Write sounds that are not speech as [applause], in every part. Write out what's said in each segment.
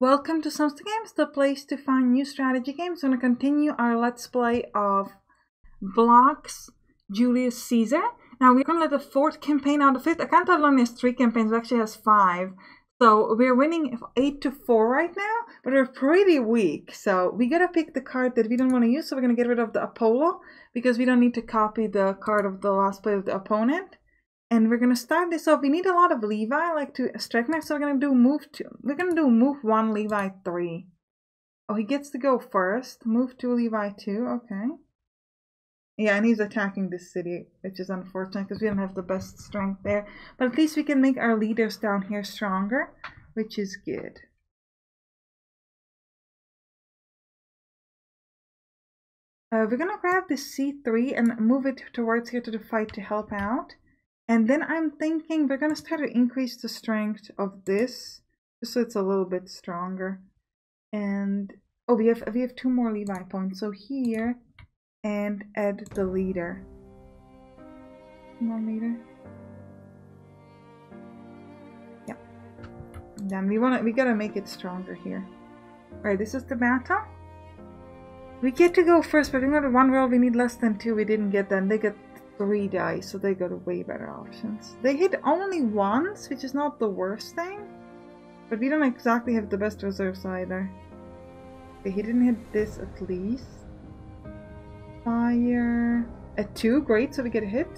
Welcome to Sampstra Games, the place to find new strategy games. We're going to continue our Let's Play of Blocks Julius Caesar. Now we're going to let the fourth campaign out of fifth. I can't tell it only has three campaigns, it actually has five. So we're winning 8 to 4 right now, but we're pretty weak. So we gotta pick the card that we don't want to use. So we're gonna get rid of the Apollo because we don't need to copy the card of the last play of the opponent. And we're gonna start this off. We need a lot of Levy, like to strike next. So we're gonna do move two. We're gonna do move one, Levy three. Oh, he gets to go first. Move two, Levy two. Okay. Yeah, and he's attacking this city, which is unfortunate because we don't have the best strength there. But at least we can make our leaders down here stronger, which is good. Uh, we're gonna grab the C3 and move it towards here to the fight to help out. And then I'm thinking we're gonna start to increase the strength of this, just so it's a little bit stronger. And oh, we have we have two more Levy points. So here and add the leader. More leader. Yeah. Then we wanna we gotta make it stronger here. Alright, this is the battle. We get to go first, but remember one roll we need less than two, we didn't get them. They get three dice, so they got way better options. They hit only once, which is not the worst thing. But we don't exactly have the best reserves either. Okay, he didn't hit this at least. Fire. A 2, great, so we get a hit.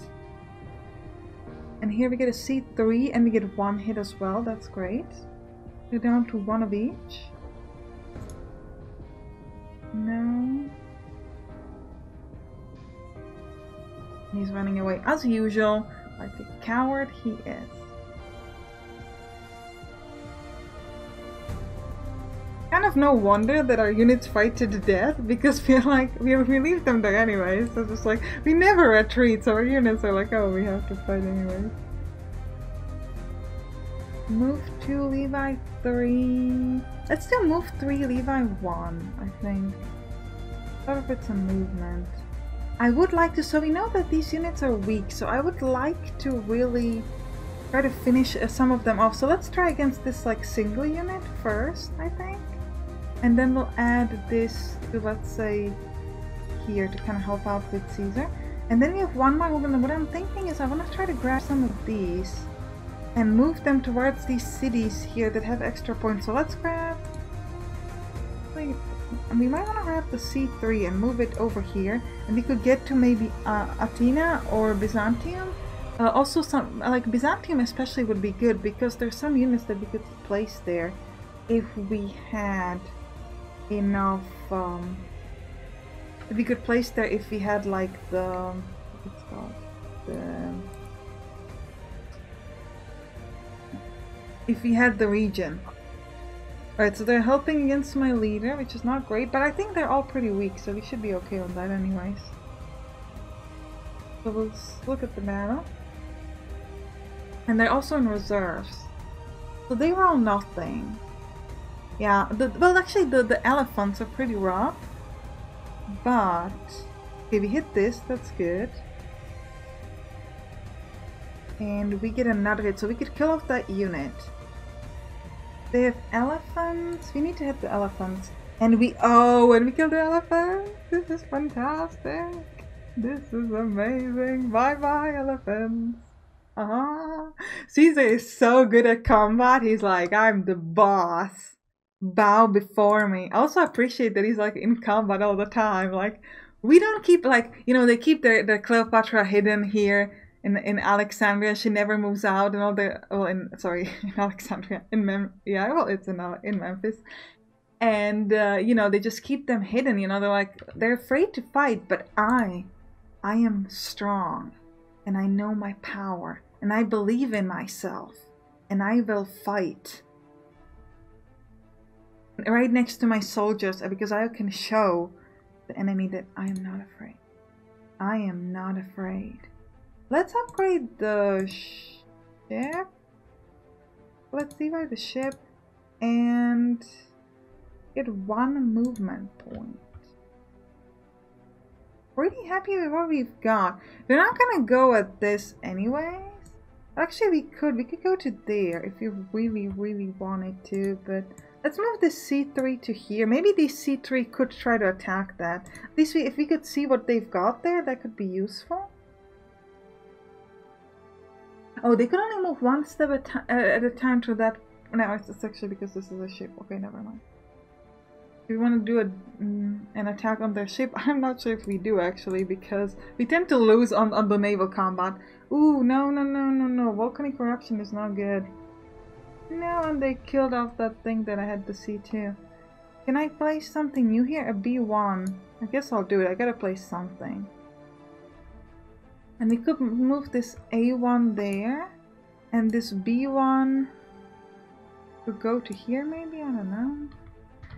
And here we get a C3 and we get one hit as well, that's great. We're down to one of each. No. He's running away as usual, like the coward he is. Kind of no wonder that our units fight to the death because we're like we, leave them there anyway. So it's just like we never retreat, so our units are like, oh, we have to fight anyway. Move two, Levy three. Let's do move three, Levy one. I think. What if it's a movement? I would like to. So we know that these units are weak. So I would like to really try to finish uh, some of them off. So let's try against this like single unit first. I think. And then we'll add this to, let's say, here to kind of help out with Caesar. And then we have one more movement. What I'm thinking is I want to try to grab some of these and move them towards these cities here that have extra points. So let's grab... Wait, we might want to grab the C3 and move it over here. And we could get to maybe uh, Athena or Byzantium. Uh, also, some like Byzantium especially would be good because there's some units that we could place there if we had enough um, we could place there if we had like the what's called the if we had the region Alright, so they're helping against my leader, which is not great, but I think they're all pretty weak, so we should be okay on that anyways. So let's look at the battle. And they're also in reserves. So they roll nothing. Yeah, the, well actually the, the elephants are pretty rough. But, okay we hit this, that's good. And we get another hit, so we could kill off that unit. They have elephants, we need to hit the elephants. And we, oh, and we kill the elephants! This is fantastic! This is amazing! Bye bye elephants! Uh -huh. Caesar is so good at combat, he's like, I'm the boss bow before me. I also appreciate that he's like in combat all the time. Like we don't keep like you know they keep the the Cleopatra hidden here in in Alexandria. She never moves out and all the well in sorry [laughs] in Alexandria in Mem yeah well it's in in Memphis. And uh, you know they just keep them hidden. You know they're like they're afraid to fight, but I, I am strong, and I know my power, and I believe in myself, and I will fight right next to my soldiers uh, because I can show the enemy that I am not afraid. I am not afraid. Let's upgrade the ship. Let's why the ship and get one movement point. Pretty happy with what we've got. We're not gonna go at this anyways. Actually, we could. We could go to there if we really, really wanted to, but Let's move the C3 to here. Maybe the C3 could try to attack that. At least we, if we could see what they've got there, that could be useful. Oh, they could only move one step at, uh, at a time to that. No, it's, actually because this is a ship. Okay, never mind. If we want to do a, mm, an attack on their ship, [laughs] I'm not sure if we do actually, because we tend to lose on, on the naval combat. Ooh, no, no, no, no, no. Volcanic eruption is not good. No, and they killed off that thing that I had to see too. Can I place something new here? A B1. I guess I'll do it. I gotta place something. And we could move this A1 there. And this B1 could go to here maybe? I don't know.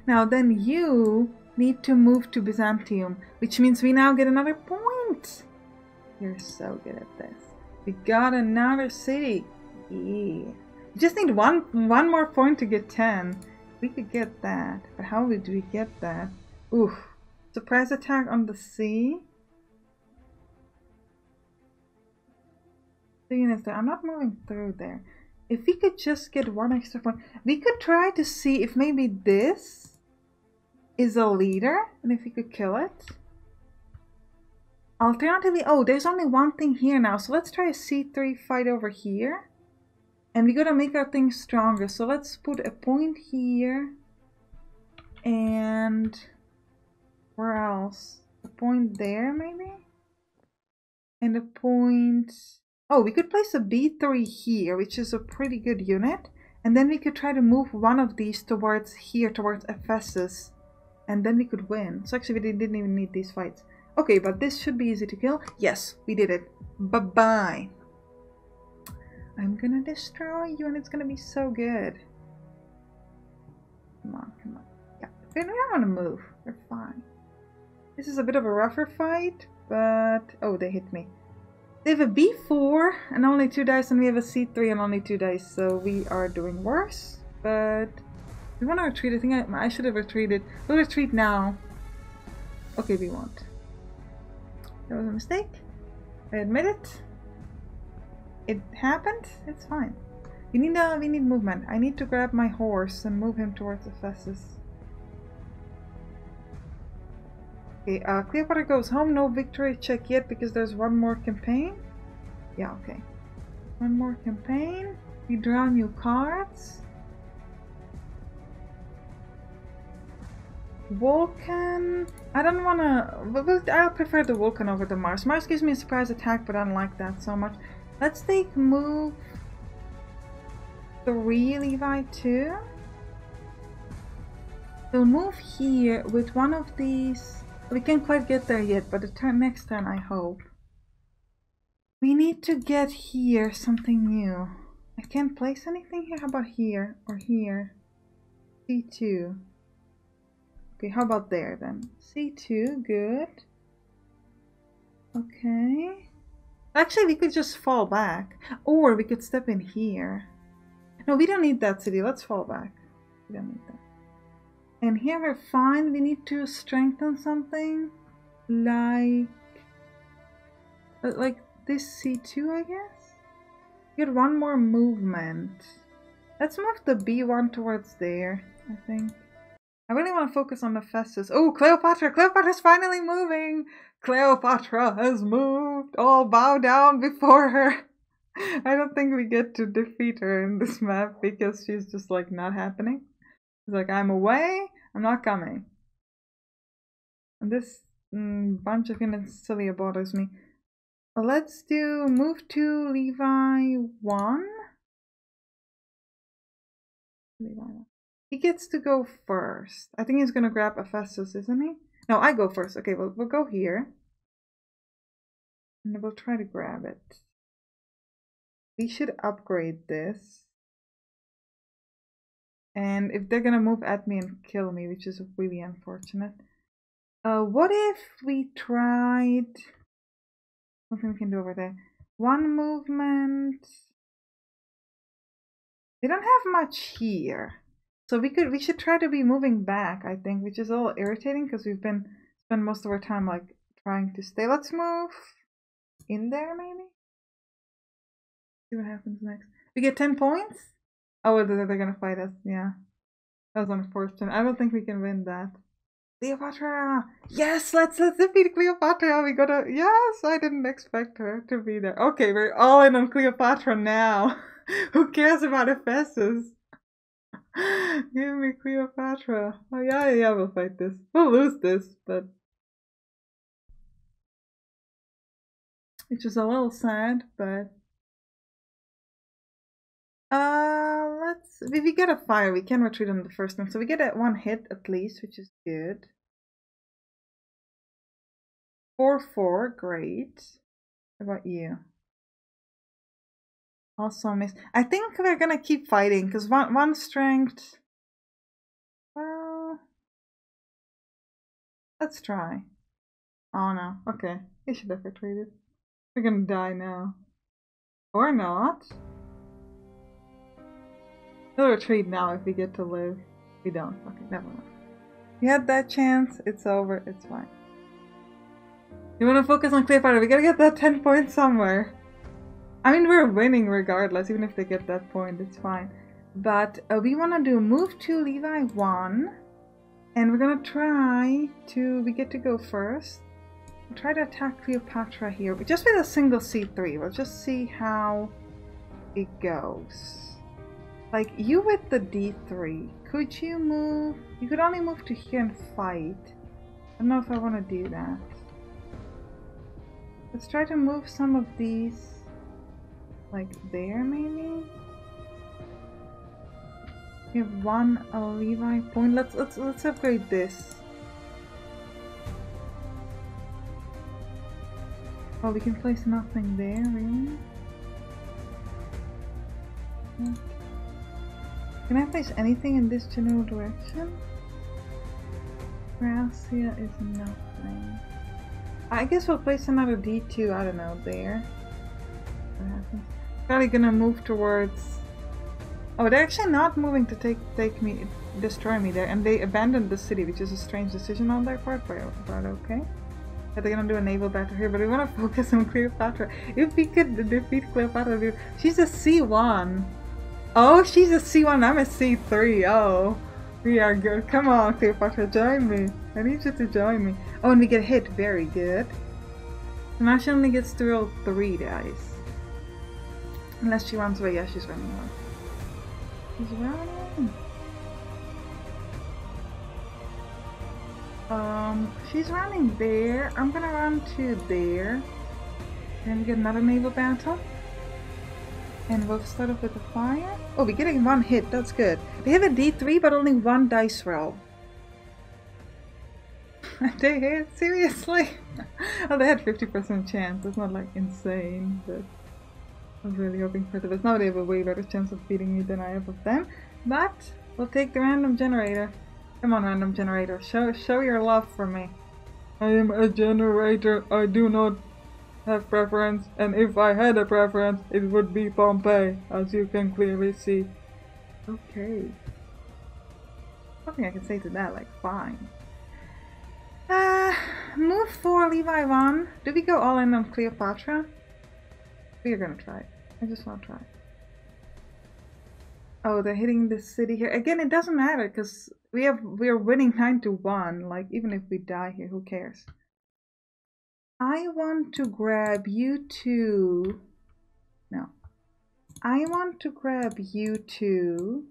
Now then you need to move to Byzantium. Which means we now get another point. You're so good at this. We got another city. Yeah. We just need one one more point to get 10. We could get that. But how would we get that? Oof. Surprise attack on the sea. I'm not moving through there. If we could just get one extra point, we could try to see if maybe this is a leader and if we could kill it. Alternatively, oh, there's only one thing here now, so let's try a C3 fight over here. And we gotta make our things stronger, so let's put a point here. And where else? A point there, maybe? And a point Oh, we could place a B3 here, which is a pretty good unit. And then we could try to move one of these towards here, towards Ephesus. And then we could win. So actually we didn't even need these fights. Okay, but this should be easy to kill. Yes, we did it. Bye-bye. I'm gonna destroy you and it's gonna be so good. Come on, come on. Yeah, we don't want to move. We're fine. This is a bit of a rougher fight, but... Oh, they hit me. They have a B4 and only two dice, and we have a C3 and only two dice, so we are doing worse. But we want to retreat. I think I, I should have retreated. We'll retreat now. Okay, we won't. That was a mistake. I admit it. It happened. It's fine. We need uh, we need movement. I need to grab my horse and move him towards Ephesus. Okay, uh, Cleopatra goes home. No victory check yet because there's one more campaign. Yeah, okay. One more campaign. We draw new cards. Vulcan. I don't wanna. I prefer the Vulcan over the Mars. Mars gives me a surprise attack, but I don't like that so much. Let's take move three Levy two. We'll move here with one of these we can't quite get there yet, but the turn next turn I hope. We need to get here something new. I can't place anything here. How about here or here? C2. Okay, how about there then? C2, good. Okay. Actually, we could just fall back. Or we could step in here. No, we don't need that city. Let's fall back. We don't need that. And here we're fine. We need to strengthen something like uh, like this C2, I guess. Get one more movement. Let's move the B1 towards there, I think. I really want to focus on Ephesus. Oh, Cleopatra! Cleopatra's finally moving! Cleopatra has moved! All bow down before her! [laughs] I don't think we get to defeat her in this map because she's just like not happening. He's like, I'm away, I'm not coming. And this mm, bunch of silly bothers me. Let's do move to Levy 1. Levy 1. He gets to go first. I think he's gonna grab Ephesus, isn't he? No, I go first. Okay, we'll, we'll go here. And we'll try to grab it. We should upgrade this. And if they're gonna move at me and kill me, which is really unfortunate. Uh, what if we tried... Nothing we can do over there. One movement... They don't have much here. So we could we should try to be moving back, I think, which is a little irritating because we've been spend most of our time like trying to stay. Let's move in there maybe. See what happens next. We get ten points? Oh, they're, gonna fight us, yeah. That was unfortunate. I don't think we can win that. Cleopatra! Yes, let's let's defeat Cleopatra. We gotta. Yes, I didn't expect her to be there. Okay, we're all in on Cleopatra now. [laughs] Who cares about Ephesus? [laughs] Give me Cleopatra. Oh yeah, yeah, we'll fight this. We'll lose this, but which is a little sad, but uh let's if we get a fire we can retreat on the first one. So we get a one hit at least, which is good. Four four, great. How about you? Also miss. I think we're gonna keep fighting because one one strength. Well, let's try. Oh no. Okay, we should have retreated. We're gonna die now, or not. We'll retreat now if we get to live. We don't. Okay, never mind. We had that chance. It's over. It's fine. You want to focus on Cleopatra. We gotta get that 10 points somewhere. I mean, we're winning regardless, even if they get that point, it's fine. But uh, we want to do move to Levy 1. And we're going to try to... We get to go first. We'll try to attack Cleopatra here. Just with a single C3. We'll just see how it goes. Like, you with the D3. Could you move... You could only move to here and fight. I don't know if I want to do that. Let's try to move some of these like there maybe? We have one a Levy point. Let's let's let's upgrade this. Oh, we can place nothing there, really? Can I place anything in this general direction? Graecia is nothing. I guess we'll place another D2, I don't know, there. Probably gonna move towards... Oh, they're actually not moving to take take me, destroy me there, and they abandoned the city, which is a strange decision on their part, but, but okay. Yeah, they're gonna do a naval battle here, but we wanna [laughs] focus on Cleopatra. If we could defeat Cleopatra, she's a C1. Oh, she's a C1, I'm a C3, oh. We are good. Come on, Cleopatra, join me. I need you to join me. Oh, and we get hit. Very good. She only gets to roll three dice. Unless she runs away. Yeah, she's running away. She's running. Um, she's running there. I'm gonna run to there. Then get another naval battle. And we'll start off with a fire. Oh, we're getting one hit. That's good. They have a D3, but only one dice roll. [laughs] they hit? Seriously? [laughs] oh, they had 50% chance. It's not like insane, but... I was really hoping for the best. Now they have a way better chance of beating me than I have of them. But we'll take the random generator. Come on, random generator. Show show your love for me. I am a generator. I do not have preference. And if I had a preference, it would be Pompey, as you can clearly see. Okay. Nothing I can say to that, like, fine. Uh, move 4, Levy 1. Do we go all in on Cleopatra? We are gonna try. I just want to try. Oh, they're hitting the city here. Again, it doesn't matter because we have we are winning 9 to 1. Like, even if we die here, who cares? I want to grab you two. No. I want to grab you two.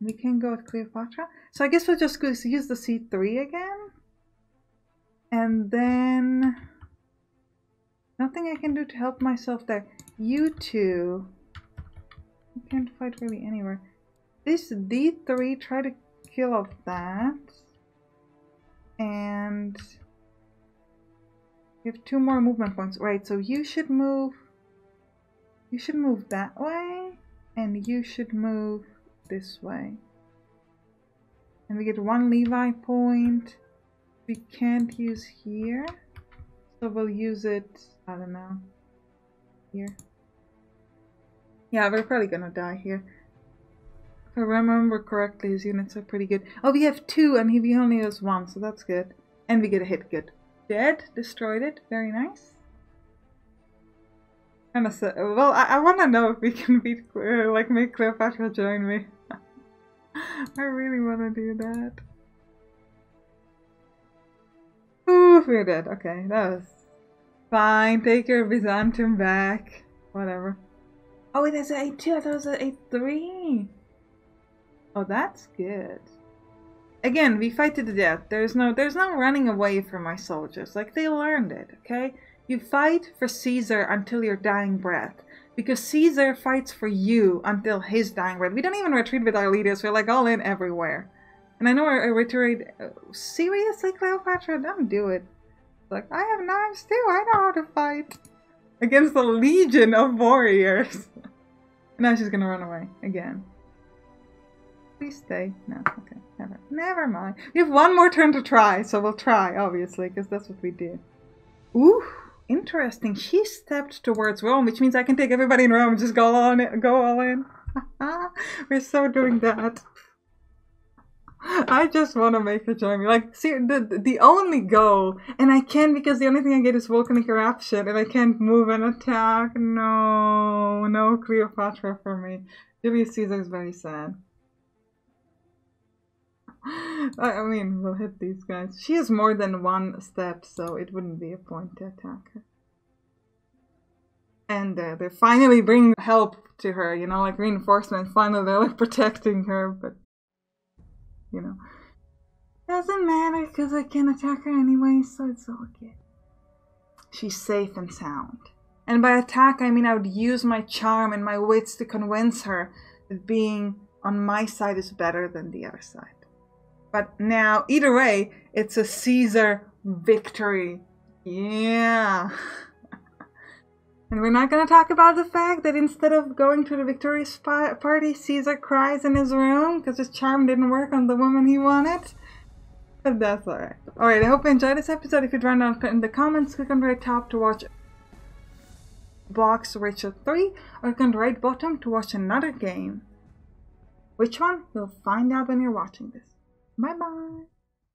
We can go with Cleopatra. So I guess we'll just use the C3 again. And then... Nothing I can do to help myself there. You two. You can't fight really anywhere. This D3, try to kill off that. And you have two more movement points. Right, so you should move you should move that way and you should move this way. And we get one Levy point. We can't use here. So we'll use it, I don't know, here. Yeah, we're probably gonna die here. If I remember correctly, his units are pretty good. Oh, we have two and he only has one, so that's good. And we get a hit, good. Dead, destroyed it, very nice. Kinda sad. Well, I, I wanna know if we can beat, uh, like, make Cleopatra join me. [laughs] I really want to do that. Oof, we're dead. Okay, that was fine. Take your Byzantium back. Whatever. Oh, it is an 8-2. I thought it was an 8-3. Oh, that's good. Again, we fight to the death. There's no there's no running away from my soldiers. Like they learned it, okay? You fight for Caesar until your dying breath. Because Caesar fights for you until his dying breath. We don't even retreat with our leaders. We're like all in everywhere. And I know I, I retreat. Uh, seriously, Cleopatra? Don't do it. like, I have knives too. I know how to fight. Against a legion of warriors. [laughs] now she's gonna run away again. Please stay. No, okay, never, never mind. We have one more turn to try, so we'll try, obviously, because that's what we do. Ooh, interesting. She stepped towards Rome, which means I can take everybody in Rome and just go all in. Go all in. [laughs] We're so doing that. I just want to make her join me. Like, see, the the only goal, and I can't because the only thing I get is volcanic eruption, and I can't move and attack. No, no Cleopatra for me. Julius Caesar is very sad. I mean, we'll hit these guys. She has more than one step, so it wouldn't be a point to attack her. And uh, they're finally bringing help to her, you know, like reinforcement. Finally, they're like [laughs] protecting her, but you know, doesn't matter because I can attack her anyway, so it's all good. She's safe and sound. And by attack, I mean I would use my charm and my wits to convince her that being on my side is better than the other side. But now, either way, it's a Caesar victory. Yeah. [laughs] and we're not going to talk about the fact that instead of going to the victorious party, Caesar cries in his room because his charm didn't work on the woman he wanted. But that's alright. Alright, I hope you enjoyed this episode. If you'd run down in the comments, click on the right top to watch Blocks Richard 3, or click on the right bottom to watch another game. Which one? You'll find out when you're watching this. Bye bye.